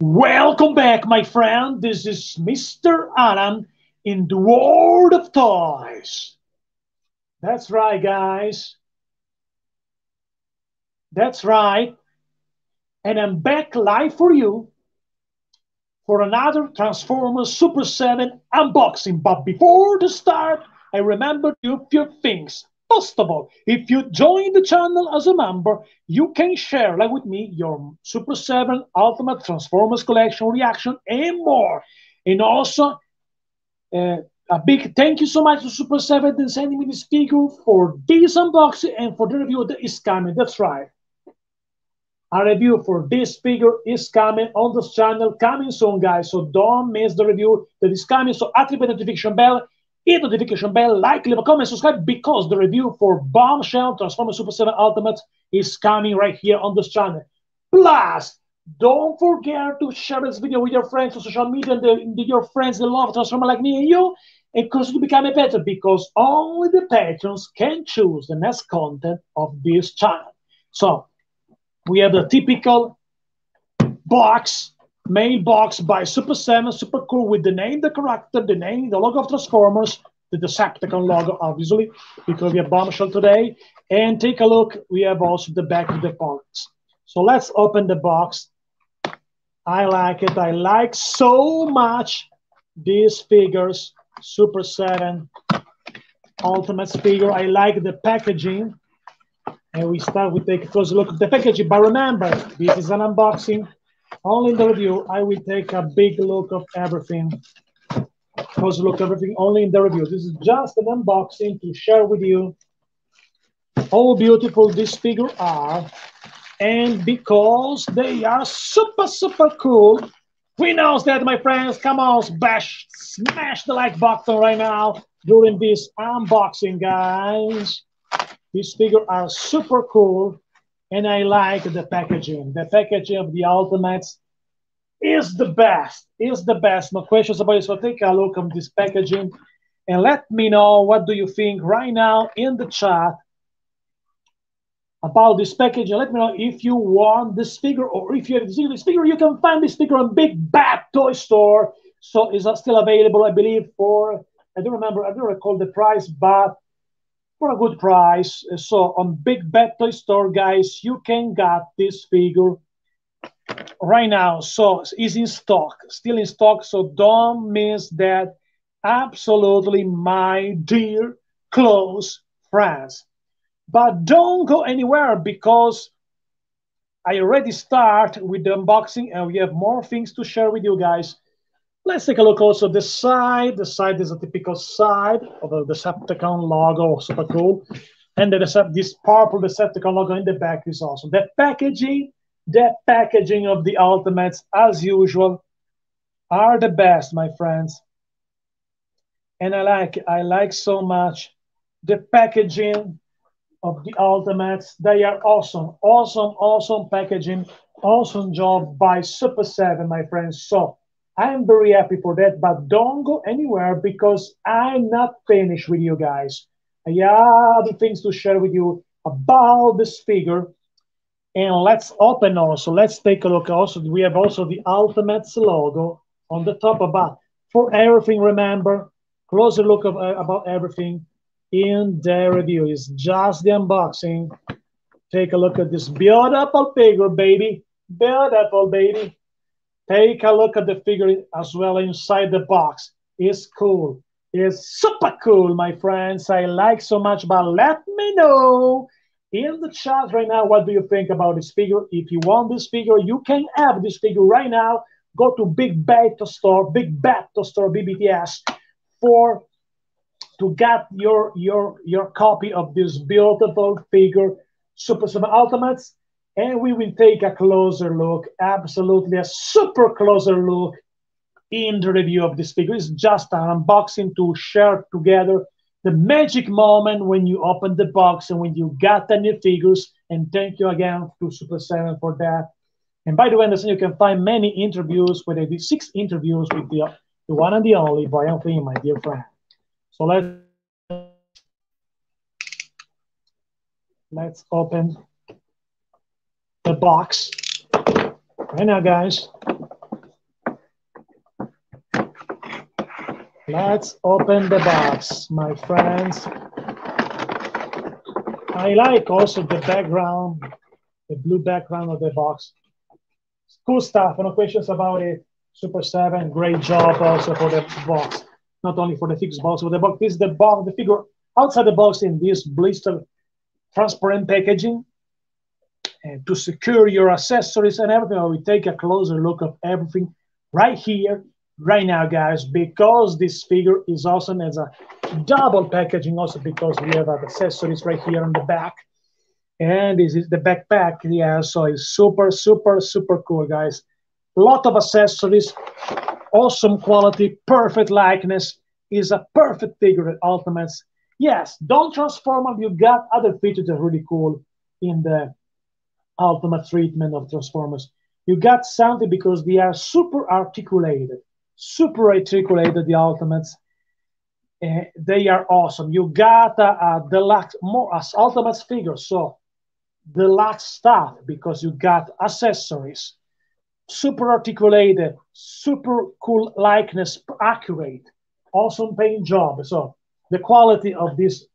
Welcome back, my friend. This is Mr. Alan in the world of toys. That's right, guys. That's right. And I'm back live for you for another Transformers Super 7 unboxing. But before the start, I remember you a few things. First of all, if you join the channel as a member, you can share, like with me, your Super 7 Ultimate Transformers Collection reaction and more. And also, uh, a big thank you so much to Super 7 and sending me this figure for this unboxing and for the review that is coming. That's right. A review for this figure is coming on this channel, coming soon, guys. So don't miss the review that is coming. So activate the notification bell hit the notification bell, like, leave a comment, subscribe, because the review for Bombshell Transformers Super 7 Ultimate is coming right here on this channel. Plus, don't forget to share this video with your friends on social media and the, your friends that love Transformers like me and you, and continue to become a patron because only the patrons can choose the next content of this channel. So, we have the typical box mailbox by Super 7, super cool with the name, the character, the name, the logo of Transformers, the Decepticon logo, obviously, because we have Bombshell today. And take a look, we have also the back of the box. So let's open the box. I like it. I like so much these figures, Super 7 Ultimate figure. I like the packaging. And we start with take a close look at the packaging. But remember, this is an unboxing only in the review, I will take a big look of everything. Close look everything only in the review. This is just an unboxing to share with you how beautiful these figures are. And because they are super, super cool, we know that, my friends. Come on, smash, smash the like button right now during this unboxing, guys. These figures are super cool and I like the packaging. The packaging of the Ultimates is the best, is the best. No questions about it. So take a look at this packaging and let me know what do you think right now in the chat about this packaging. Let me know if you want this figure or if you have this figure. You can find this figure on Big Bad Toy Store. So is still available, I believe, for I don't remember, I don't recall the price, but for a good price. So on Big Bad Toy Store, guys, you can get this figure right now. So it's in stock, still in stock. So don't miss that. Absolutely, my dear close friends. But don't go anywhere because I already start with the unboxing and we have more things to share with you guys. Let's take a look also the side. The side is a typical side of the Decepticon logo, super cool. And the this purple Decepticon logo in the back is awesome. The packaging, the packaging of the Ultimates, as usual, are the best, my friends. And I like, I like so much the packaging of the Ultimates. They are awesome, awesome, awesome packaging, awesome job by Super 7, my friends. So I'm very happy for that, but don't go anywhere because I'm not finished with you guys. I have other things to share with you about this figure. And let's open also. Let's take a look. Also, we have also the Ultimates logo on the top about for everything. Remember, closer look of, uh, about everything in the review. It's just the unboxing. Take a look at this beautiful figure, baby. Beautiful, baby. Take a look at the figure as well inside the box. It's cool. It's super cool, my friends. I like so much, but let me know in the chat right now what do you think about this figure. If you want this figure, you can have this figure right now. Go to Big Bad Toy Store, Big Bad Toy Store, BBTS, for to get your your your copy of this beautiful figure, Super Super Ultimates and we will take a closer look, absolutely a super closer look in the review of this figure. It's just an unboxing to share together the magic moment when you open the box and when you got the new figures. And thank you again to Super 7 for that. And by the way, Anderson, you can find many interviews where I did six interviews with the, the one and the only Brian Flynn, my dear friend. So let's let's open the box right now, guys. Let's open the box, my friends. I like also the background, the blue background of the box. Cool stuff. No questions about it. Super 7, great job also for the box. Not only for the fixed box, but the box. This is the box, the figure outside the box in this blister transparent packaging. And to secure your accessories and everything, we take a closer look of everything right here right now, guys, because this figure is awesome as a double packaging, also because we have accessories right here on the back. And this is the backpack. Yeah, so it's super, super, super cool, guys. Lot of accessories, awesome quality, perfect likeness. Is a perfect figure at Ultimates. Yes, don't transform them. You got other features that are really cool in the Ultimate treatment of Transformers. You got something because they are super articulated super articulated, the Ultimates. Uh, they are awesome. You got a, a deluxe, more as Ultimates figures, so deluxe stuff because you got accessories, super articulated, super cool likeness, accurate, awesome paint job. So the quality of these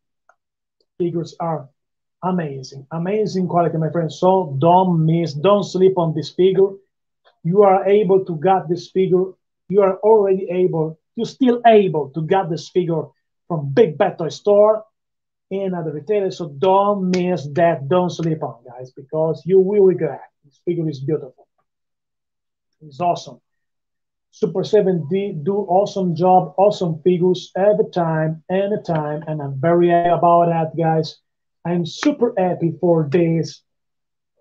figures are amazing, amazing quality, my friends. So don't miss, don't sleep on this figure. You are able to get this figure you are already able, you're still able to get this figure from Big Bad Toy Store and other retailers. So don't miss that. Don't sleep on, guys, because you will regret. This figure is beautiful. It's awesome. Super 7D do awesome job, awesome figures every time, anytime, and I'm very happy about that, guys. I'm super happy for this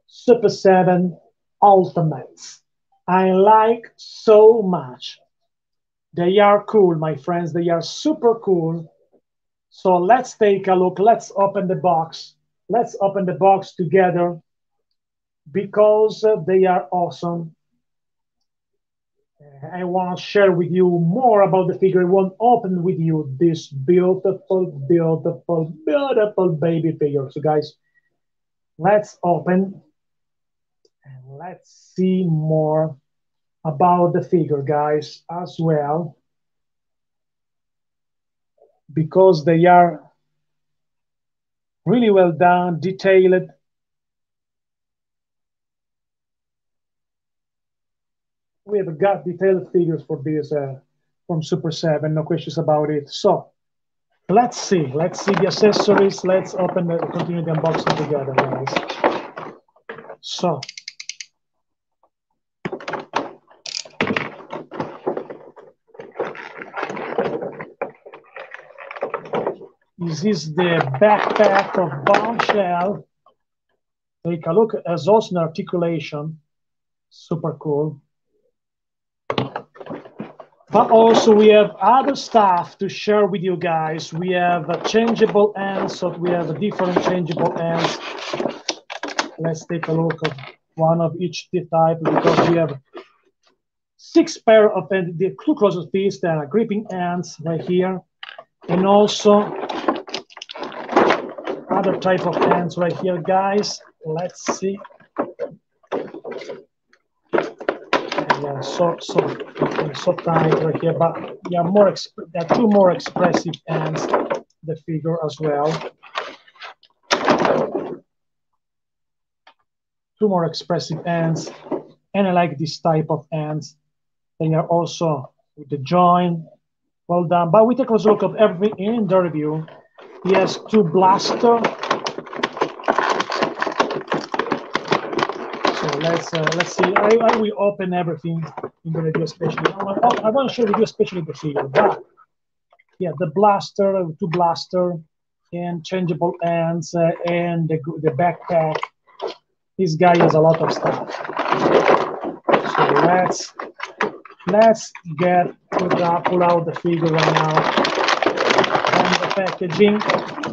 Super 7 Ultimates. I like so much. They are cool, my friends. They are super cool. So let's take a look. Let's open the box. Let's open the box together because they are awesome. I want to share with you more about the figure. I want to open with you this beautiful, beautiful, beautiful baby figure. So guys, let's open and let's see more about the figure, guys, as well, because they are really well done, detailed. We have got detailed figures for this uh, from Super 7, no questions about it. So let's see, let's see the accessories. Let's open the, continue the unboxing together, guys. So This is the backpack of Bombshell. Take a look as also articulation. Super cool. But also we have other stuff to share with you guys. We have a changeable ends, so we have a different changeable ends. Let's take a look at one of each type because we have six pair of the two closest fist and gripping ends right here. And also other type of ends right here, guys. Let's see. Yeah, so so so tight right here, but yeah, more there are two more expressive hands. The figure as well. Two more expressive ends, and I like this type of ends. They are also with the joint, well done. But we take a look at everything in the review. He has two blaster. So let's uh, let's see. I, I will open everything in the review, especially. I want, I want to show you, especially the figure. But yeah, the blaster, two blaster, and changeable ends, uh, and the the backpack. This guy has a lot of stuff. So let's let's get to the, pull out the figure right now the packaging.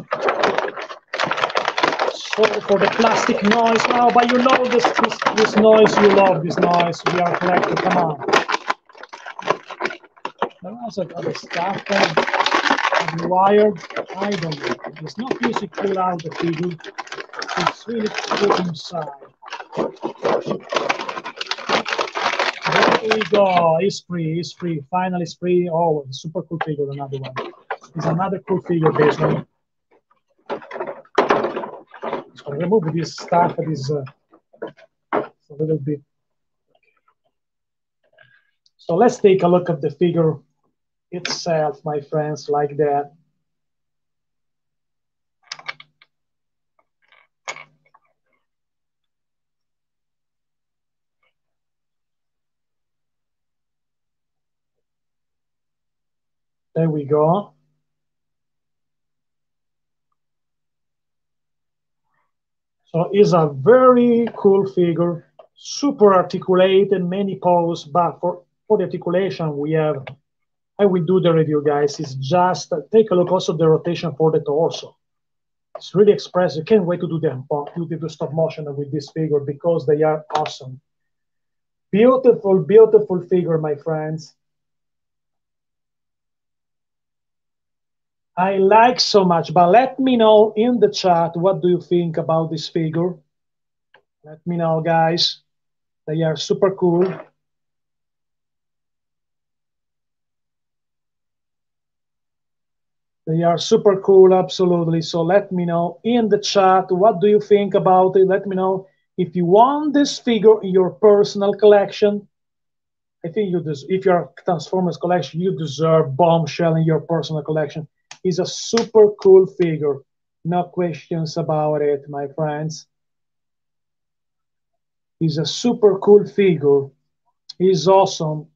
Sorry for the plastic noise now, but you know this, this, this noise, you love this noise. We are collecting, come on. There also other stuff and wired. I don't know. It's not easy to pull out the figure. It's really put inside. Here we go. It's free. It's free. Finally, it's free. Oh, super cool figure. Another one. It's another cool figure. One. So remove this stuff. This uh, a little bit. So let's take a look at the figure itself, my friends, like that. There we go. So it's a very cool figure, super articulated, many pose, but for, for the articulation we have, I will do the review guys, it's just, take a look also the rotation for the torso. It's really expressive, can't wait to do them, you do the stop motion with this figure because they are awesome. Beautiful, beautiful figure, my friends. I like so much, but let me know in the chat what do you think about this figure. Let me know, guys. They are super cool. They are super cool, absolutely. So let me know in the chat what do you think about it. Let me know if you want this figure in your personal collection. I think you des- if you're Transformers collection, you deserve Bombshell in your personal collection. He's a super cool figure. No questions about it, my friends. He's a super cool figure. He's awesome.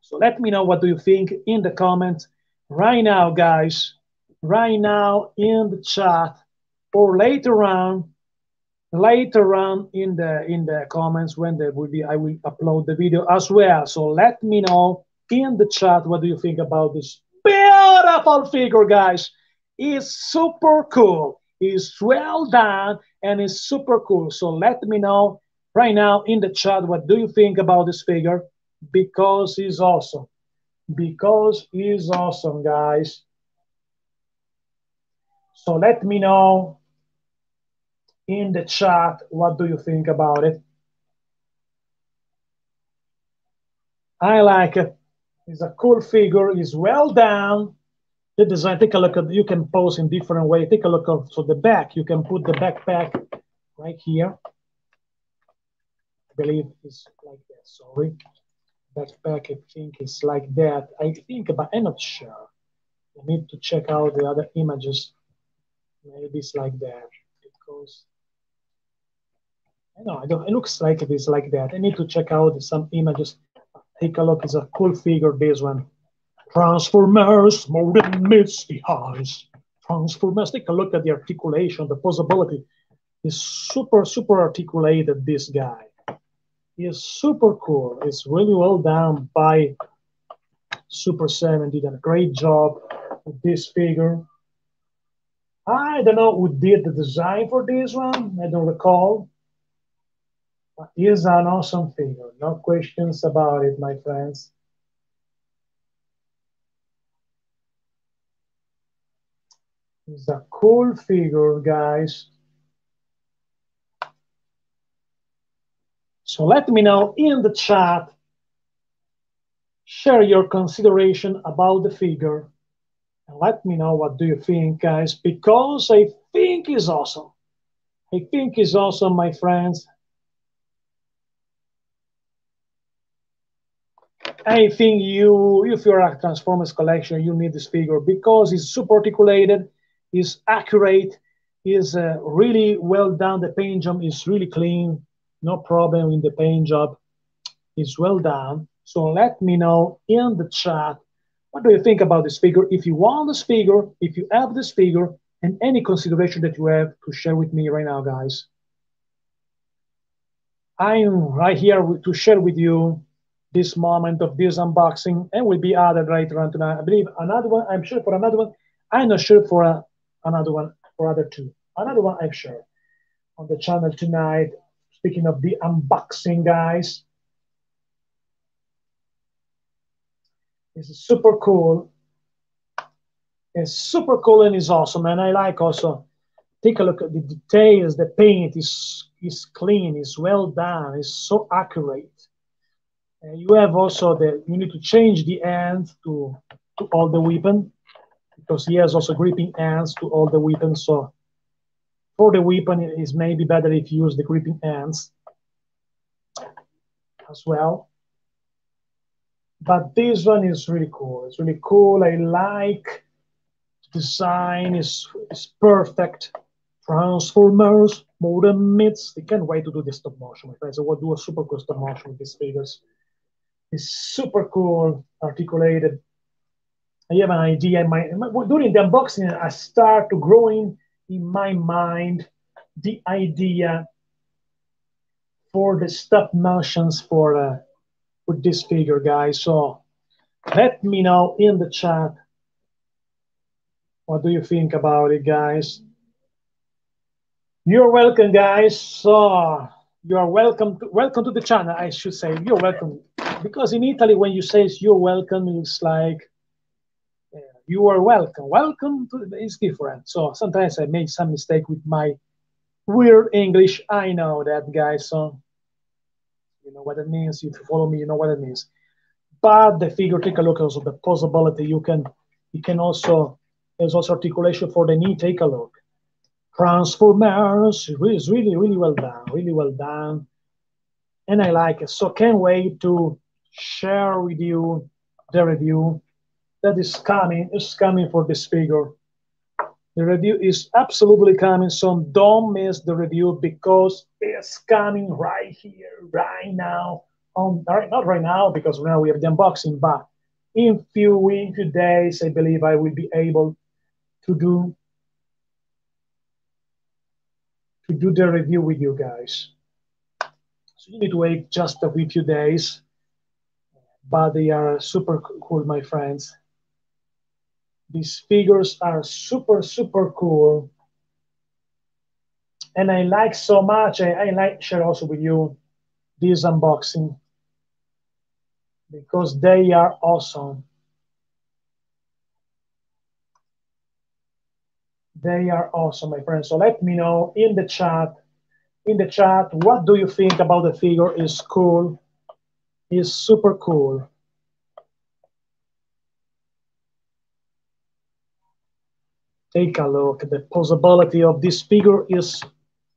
So let me know what do you think in the comments right now, guys. Right now in the chat or later on, later on in the in the comments when there will be I will upload the video as well. So let me know in the chat what do you think about this beautiful figure, guys. Is super cool. Is well done and is super cool. So let me know right now in the chat what do you think about this figure because he's awesome. Because he's awesome, guys. So let me know in the chat what do you think about it. I like it. It's a cool figure. It's well done. The design, take a look at, you can pose in different way. Take a look at, so the back, you can put the backpack right here. I believe it's like that, sorry. Backpack, I think it's like that. I think, but I'm not sure. I need to check out the other images. Maybe it's like that because I know I don't, it looks like it is like that. I need to check out some images Take a look, it's a cool figure, this one. Transformers, more than meets the eyes. Transformers, take a look at the articulation, the possibility. He's super, super articulated, this guy. He is super cool. It's really well done by Super 7. Did a great job with this figure. I don't know who did the design for this one. I don't recall is an awesome figure. No questions about it, my friends. It's a cool figure, guys. So let me know in the chat, share your consideration about the figure, and let me know what do you think, guys, because I think it's awesome. I think it's awesome, my friends. I think you, if you're a Transformers collection, you need this figure because it's super articulated, it's accurate, is uh, really well done. The paint job is really clean, no problem in the paint job. It's well done. So let me know in the chat what do you think about this figure. If you want this figure, if you have this figure, and any consideration that you have to share with me right now, guys. I'm right here to share with you this moment of this unboxing and will be added later on tonight. I believe another one, I'm sure for another one. I'm not sure for a, another one, for other two. Another one, I'm sure, on the channel tonight. Speaking of the unboxing, guys. Is super cool. It's super cool and it's awesome. And I like also, take a look at the details. The paint is, is clean, is well done, it's so accurate You have also the, you need to change the end to, to all the weapon because he has also gripping hands to all the weapons. So for the weapon, it is maybe better if you use the gripping hands as well. But this one is really cool. It's really cool. I like the design is, is perfect. Transformers, modern myths. I can't wait to do this stop motion, my friends. I will do a super cool stop motion with these figures. It's super cool, articulated. I have an idea in my, during the unboxing, I start to growing in my mind the idea for the stop motions for uh, with this figure, guys. So let me know in the chat what do you think about it, guys? You're welcome, guys. So you are welcome. To, welcome to the channel. I should say you're welcome because in Italy, when you say you're welcome, it's like uh, you are welcome. Welcome to it's different. So sometimes I make some mistake with my weird English. I know that, guys. So you know what it means. If you follow me, you know what it means. But the figure, take a look also the possibility. You can, you can also there's also articulation for the knee. Take a look. Transformers is really, really well done. Really well done. And I like it. So can't wait to share with you the review that is coming. Is coming for this figure. The review is absolutely coming. So don't miss the review because it's coming right here, right now. Um, right, not right now because now we have the unboxing, but in few weeks, days, I believe I will be able to do to do the review with you guys. So you need to wait just a few days, but they are super cool, my friends. These figures are super, super cool. And I like so much, I, I like share also with you this unboxing because they are awesome. They are awesome, my friends. So let me know in the chat, in the chat, what do you think about the figure? Is cool, is super cool. Take a look. The possibility of this figure is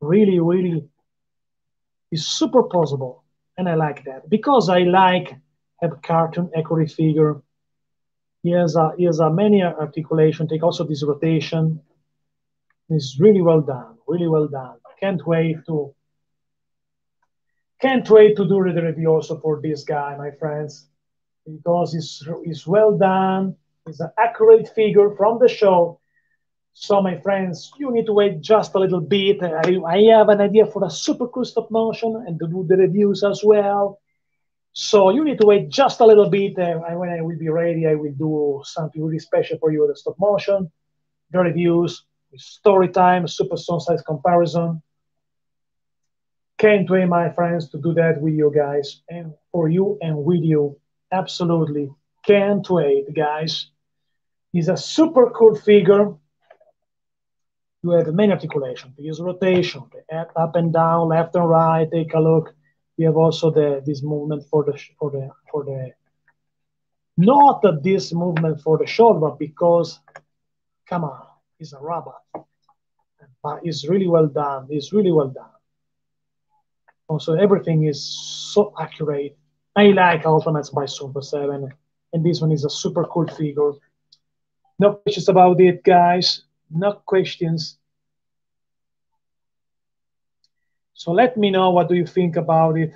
really, really, is super possible. And I like that because I like a cartoon accurate figure. He has a, he has a many articulation, take also this rotation, it's really well done, really well done. Can't wait to can't wait to do the review also for this guy, my friends, because it's, it's well done. It's an accurate figure from the show. So, my friends, you need to wait just a little bit. I, I have an idea for a super cool stop motion and to do the reviews as well. So you need to wait just a little bit. and when I will be ready, I will do something really special for you the stop motion, the reviews, story time, super stone size comparison. Can't wait, my friends, to do that with you guys and for you and with you. Absolutely. Can't wait, guys. He's a super cool figure. You have many articulation. His rotation, the up and down, left and right. Take a look. We have also the this movement for the for the for the not this movement for the shoulder, because come on, is a robot. But it's really well done. It's really well done. Also, everything is so accurate. I like Ultimates by Super 7, and this one is a super cool figure. No questions about it, guys. No questions. So let me know what do you think about it.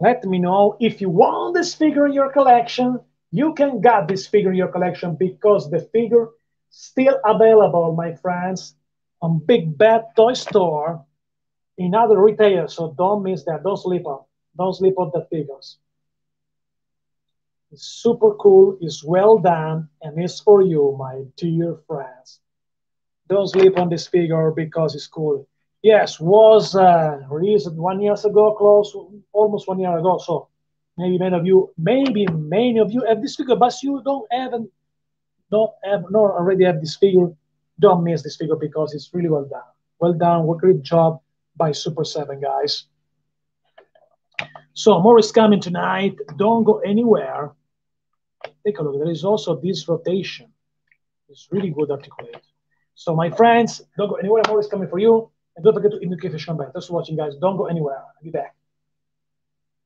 Let me know if you want this figure in your collection. You can get this figure in your collection because the figure still available, my friends, on Big Bad Toy Store in other retailers. So don't miss that. Don't sleep on. Don't sleep on the figures. It's super cool. It's well done, and it's for you, my dear friends. Don't sleep on this figure because it's cool. Yes, was uh, released one years ago, close, almost one year ago. So maybe many of you, maybe many of you have this figure, but you don't have, don't have, nor already have this figure. Don't miss this figure because it's really well done. Well done, what great job by Super 7, guys. So more is coming tonight. Don't go anywhere. Take a look. There is also this rotation. It's really good articulate. So my friends, don't go anywhere. More is coming for you. And don't forget to indicate the. Thanks for watching, guys. Don't go anywhere. I'll be back.